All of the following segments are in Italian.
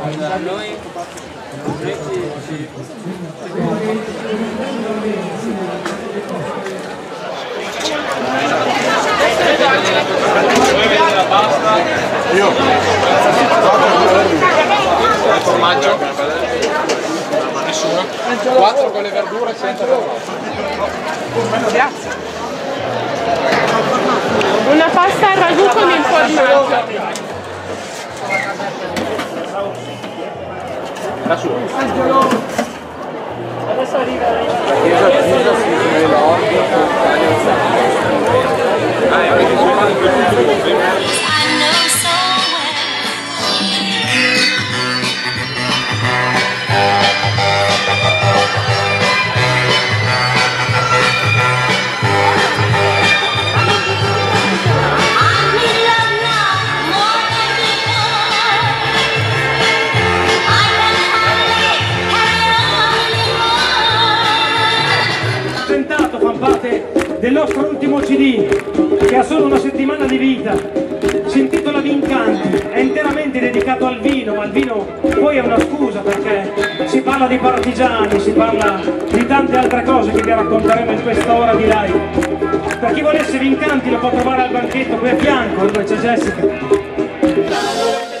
Allora, noi, noi ci, ci, Io. Il formaggio. Nessuno. 4 con le verdure senza Grazie. Una pasta al ragù con il formaggio. Lasciamo. Adesso arriva parte del nostro ultimo CD che ha solo una settimana di vita. Si intitola Vincanti è interamente dedicato al vino ma il vino poi è una scusa perché si parla di partigiani si parla di tante altre cose che vi racconteremo in questa ora di live. Per chi volesse Vincanti lo può trovare al banchetto qui a fianco dove c'è Jessica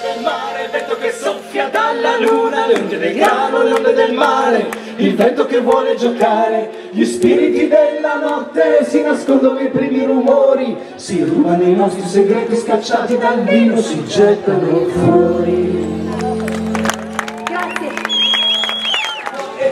soffia dalla luna, le onde del grano, le onde del mare, il vento che vuole giocare, gli spiriti della notte si nascondono i primi rumori, si rubano i nostri segreti scacciati dal vino, si gettano fuori. E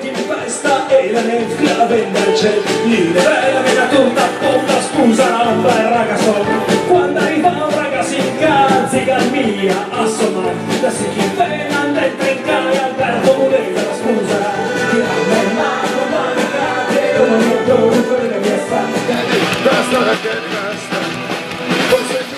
basta la che basta, poi sei